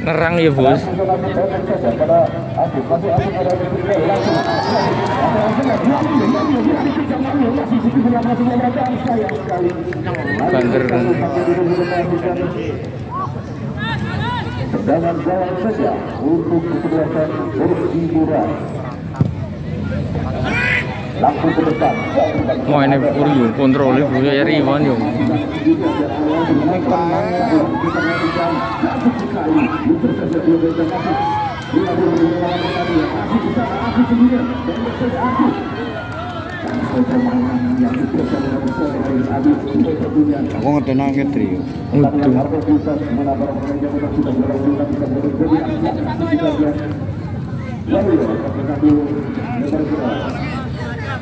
Nerang ya bos. ke langsung pendek saja ya untuk kesebelasan Persibura Wah ini puri yo kontrol ibu ya Riwan yo. Aku ngetenang ke trio. Udah.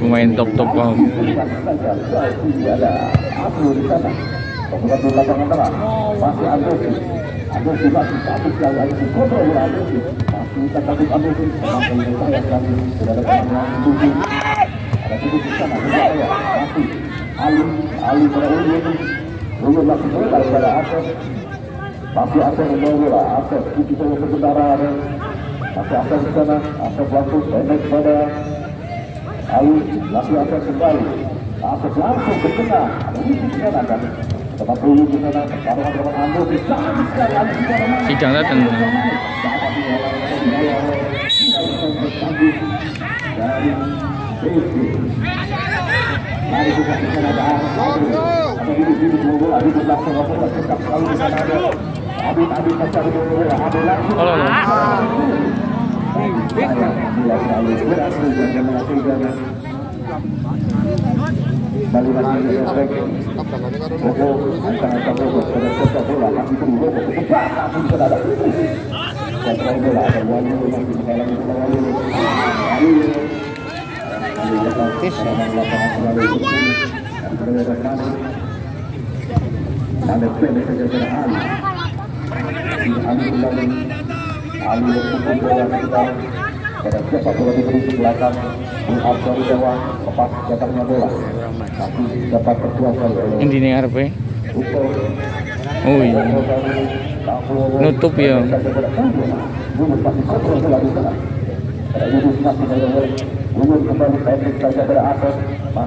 Pemain top top bang. ada aku di sana kemudian di lapangan tengah masih ada ada di sana pendek pada Ali langsung Asep kembali Asep langsung berkena kan dulu sana sana Sidang datang. Mari kita kita ada ada di sini dua bola di belakang bola tetap selalu di sana ada Abid Abid mencari bola Abid langsung Bola masih ke depan langsung sudah ada Kontrol bola ada Wali masih menghalangi bola Wali Wali Wali lepas memang lapangan selalu dan berbeda kali ada pendek saja pada Ali Ali kembali Ali berkumpul bola sekitar pada sepak bola diberi di belakang Muhab dari bawah lepas bola tapi dapat Ini. Uko Oh iya. Nutup ya.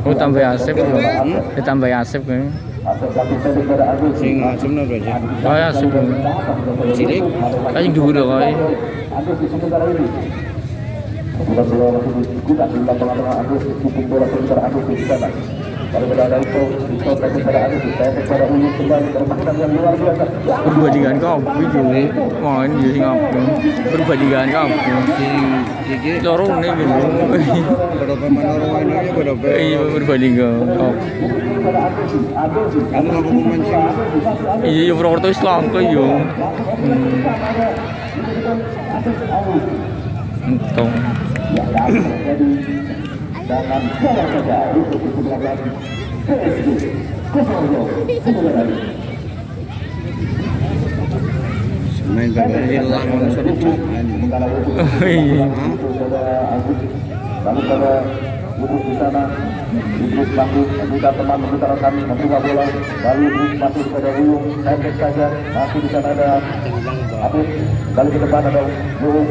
Oh tambah Asep. Ditambah Asep kan. Sing asem no aja. Oh ya Asep. Cilik. Kayak dhuwur ini. Biasa. Perbandingan kopi yo. Wah ini sing apa? Perbandingan kopi. Sing iki Loro gitu. berapa menoro ini ya berapa. Iya kopi. Kamu aku memancing. Iya yo Purwokerto wis langka yo. Untung. Saja untuk hilang iya. Lalu pada Udus di sana, Udus masuk, meminta teman meminta rekan membuka bola. Lalu Udus masuk pada Uyung, pendek saja, masih di sana ada Abid, kali ke depan ada Uyung.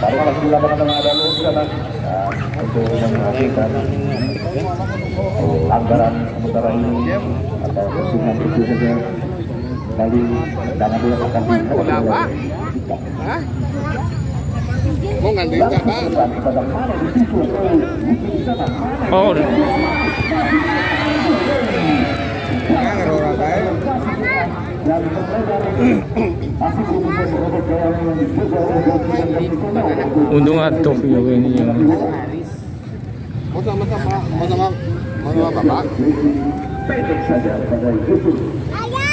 Baru masuk di lapangan tengah ada Uyung di sana. Untuk menghasilkan anggaran sementara ini atau kesingan itu saja kembali jangan dia akan. Mau? Oh, untung atuh yo ini ya. Mau sama sama, mau sama mau sama Bapak. pendek saja pada Yusuf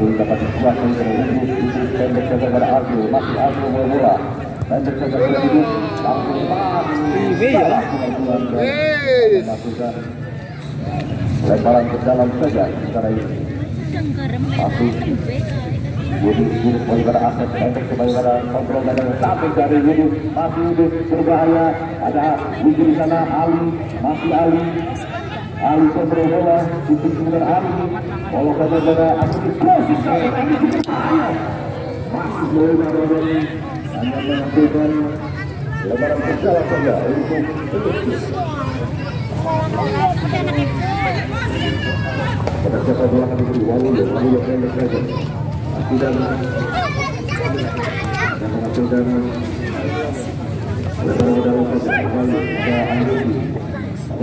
lalu dapat dikuasai dari Lulu itu pendek pada Abdul masih mau bola pendek pada Lulu langsung salah melakukan lemparan ke dalam saja secara ini masih Yudi Yudi kembali pada aset pendek kembali pada kontrol dan sampai dari Yudi masih berbahaya ada di sana Ali masih Ali Ali kontrol bola Yudi kemudian Ali bola pada pada Asli masih melena dari hanya menentukan lebaran berjalan saja untuk pada siapa bola akan diberi Waluyo Waluyo pendek saja tidak yang menghasilkan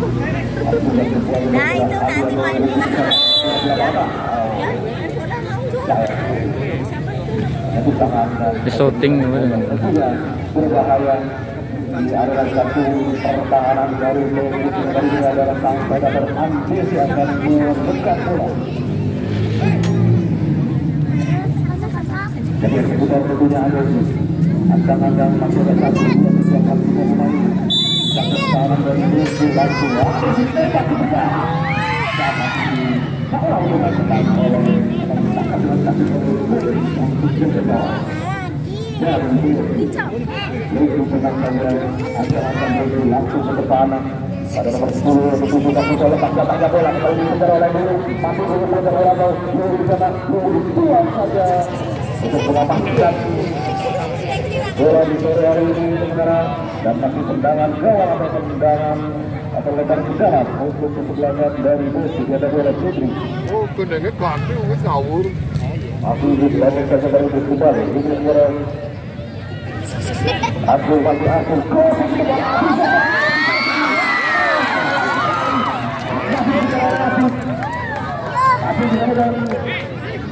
Nah itu nanti paling itu sangat Di shooting ya? berbahaya di adalah satu pertahanan dari ini adalah ambisi akan bola jadi kemudian tentunya ada antang-antang masih ada satu lima pemain langsung ke depan pada nomor 10 Lucu juga bisa lepas datangnya bola kembali dikejar oleh Lulu masih Lulu mengejar bola mau Lulu di sana Lulu dibuang saja untuk bola di sore hari ini sebenarnya dan masih tendangan gawang atau tendangan atau lebar ke dalam untuk kesebelasan dari musuh ada bola Putri. Oh, còn cái cái ngầu. Aku hidup dan saja baru kembali ini suara Aku masih aku. Aku kemudian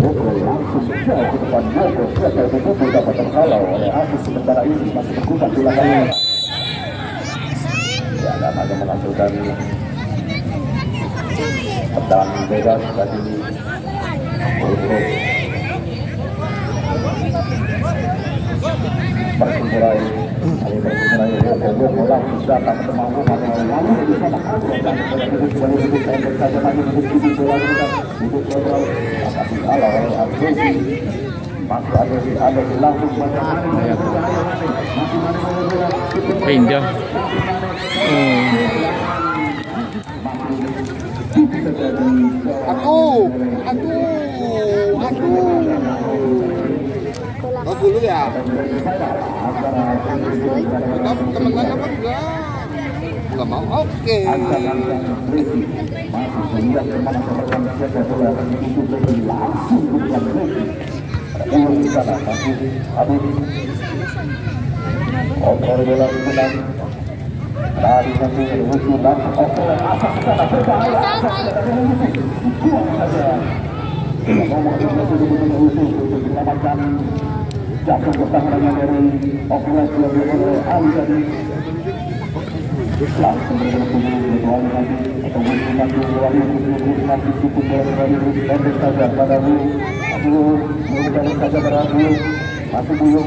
Boko langsung jauh ke depan Boko selesai Boko dapat terhalau oleh Asis sementara ini masih berkutat belakangnya ya dan hanya menghasilkan pedang bebas tadi untuk perkumpulan kali mana bola Eh, indah. Oh. Aduh, dulu ya? Kita temenan apa enggak? Enggak mau. Oke. Bola dimenang dari asas berbahaya saja ngomong itu untuk menyelamatkan jatuh pertahanannya dari Okulasi yang oleh Ali tadi langsung berbunuh lagi atau berbunuh lagi berbunuh lagi cukup dari pendek saja pada Bu Abu pendek saja pada Bu masih belum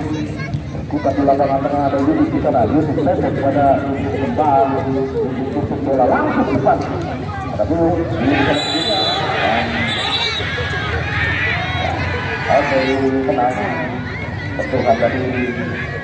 kita di lapangan tengah ada Yusuf di sana Yusuf pendek pada kembal untuk bola langsung cepat ada Bu Oke, tenang. Tertuhan dari